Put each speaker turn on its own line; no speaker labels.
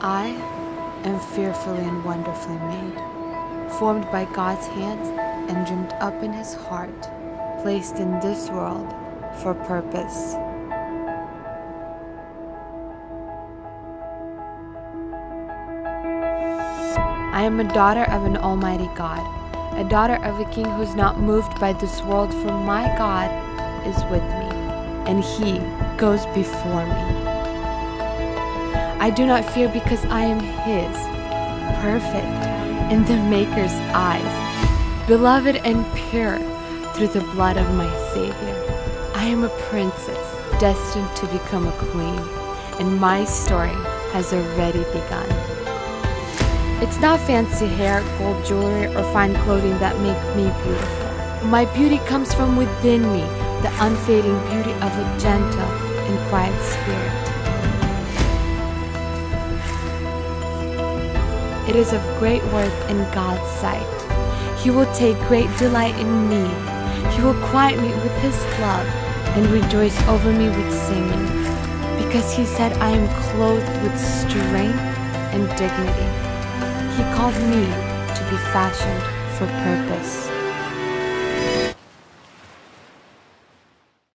I am fearfully and wonderfully made, formed by God's hands and dreamed up in his heart, placed in this world for purpose. I am a daughter of an almighty God, a daughter of a king who's not moved by this world, for my God is with me, and he goes before me. I do not fear because I am his, perfect in the Maker's eyes, beloved and pure through the blood of my Savior. I am a princess destined to become a queen, and my story has already begun. It's not fancy hair, gold jewelry, or fine clothing that make me beautiful. My beauty comes from within me, the unfading beauty of a gentle and quiet spirit. It is of great worth in God's sight. He will take great delight in me. He will quiet me with His love and rejoice over me with singing, because He said, I am clothed with strength and dignity. He called me to be fashioned for purpose.